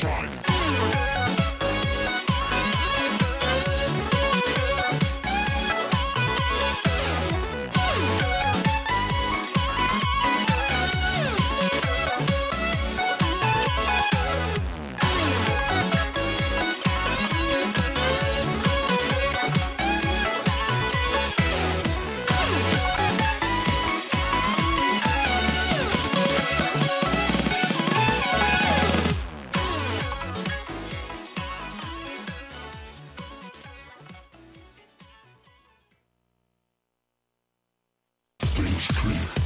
shine. free.